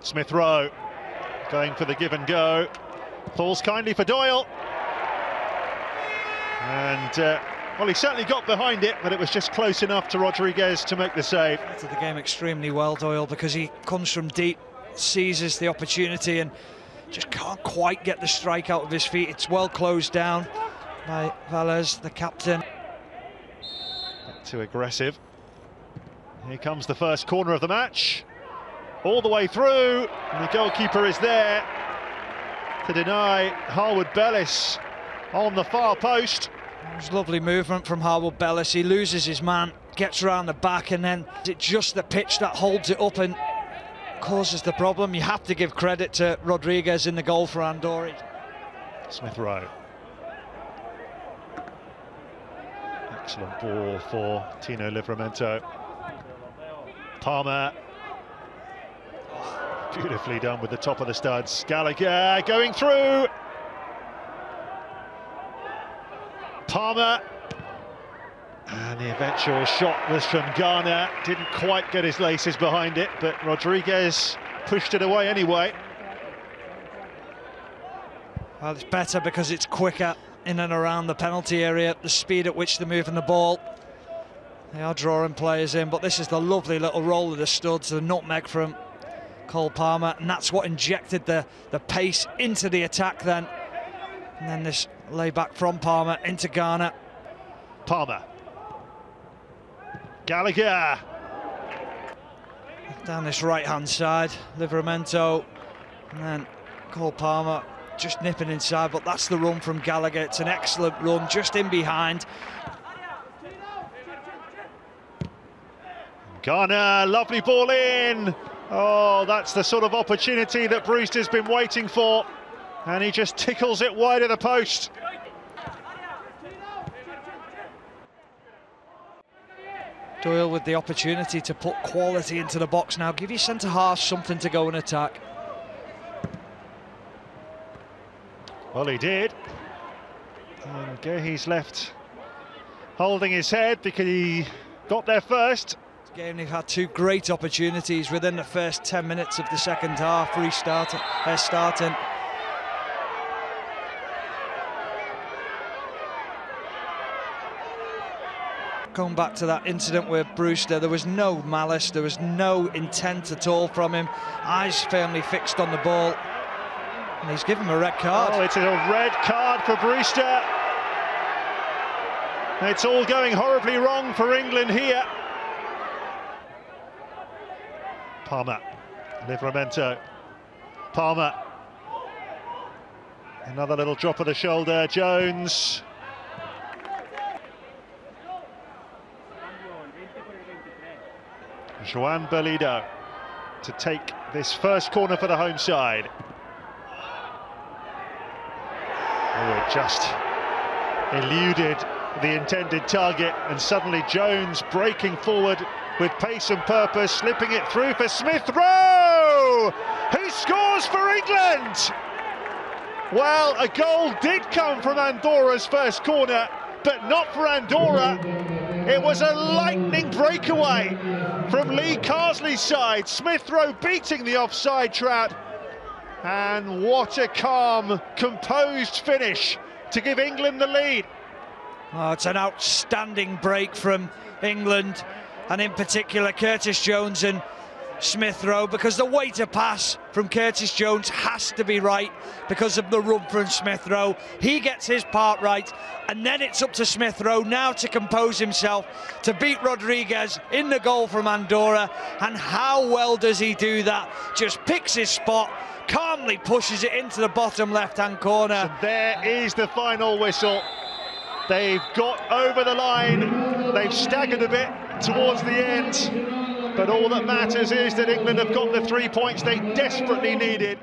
Smith Rowe going for the give and go. Falls kindly for Doyle. And, uh, well, he certainly got behind it, but it was just close enough to Rodriguez to make the save. To the game extremely well, Doyle, because he comes from deep, seizes the opportunity, and just can't quite get the strike out of his feet. It's well closed down by Valles, the captain. Too aggressive. Here comes the first corner of the match. All the way through, and the goalkeeper is there to deny Harwood Bellis on the far post. It's lovely movement from Harwood Bellis. He loses his man, gets around the back, and then is it just the pitch that holds it up and causes the problem? You have to give credit to Rodriguez in the goal for Andorra. Smith Rowe. Excellent ball for Tino Livramento. Palmer. Beautifully done with the top of the studs. Gallagher going through. Palmer. And the eventual shot was from Garner. Didn't quite get his laces behind it, but Rodriguez pushed it away anyway. Well, it's better because it's quicker in and around the penalty area, the speed at which they're moving the ball. They are drawing players in, but this is the lovely little roll of the studs, the nutmeg from Cole Palmer, and that's what injected the, the pace into the attack then. And then this layback from Palmer into Garner. Palmer. Gallagher. Down this right-hand side, Livramento, and then Cole Palmer just nipping inside, but that's the run from Gallagher. It's an excellent run, just in behind. Garner, lovely ball in. Oh, that's the sort of opportunity that Brewster's been waiting for. And he just tickles it wide of the post. Doyle with the opportunity to put quality into the box now. Give your centre half something to go and attack. Well, he did. And Guehi's left holding his head because he got there first. Game, they've had two great opportunities within the first 10 minutes of the second half, restarting, uh, starting. Going back to that incident with Brewster, there was no malice, there was no intent at all from him. Eyes firmly fixed on the ball. And he's given him a red card. Oh, it's a red card for Brewster. It's all going horribly wrong for England here. Palmer, Livramento, Palmer. Another little drop of the shoulder, Jones. Joan Berlido to take this first corner for the home side. Oh, it just eluded the intended target and suddenly Jones breaking forward with pace and purpose, slipping it through for Smith Rowe, who scores for England. Well, a goal did come from Andorra's first corner, but not for Andorra. It was a lightning breakaway from Lee Carsley's side. Smith Rowe beating the offside trap. And what a calm, composed finish to give England the lead. Oh, it's an outstanding break from England, and in particular Curtis Jones and Smith Rowe, because the way to pass from Curtis Jones has to be right because of the run from Smith Rowe. He gets his part right, and then it's up to Smith Rowe now to compose himself to beat Rodriguez in the goal from Andorra. And how well does he do that? Just picks his spot, calmly pushes it into the bottom left-hand corner. So there is the final whistle. They've got over the line. They've staggered a bit towards the end. But all that matters is that England have got the three points they desperately needed.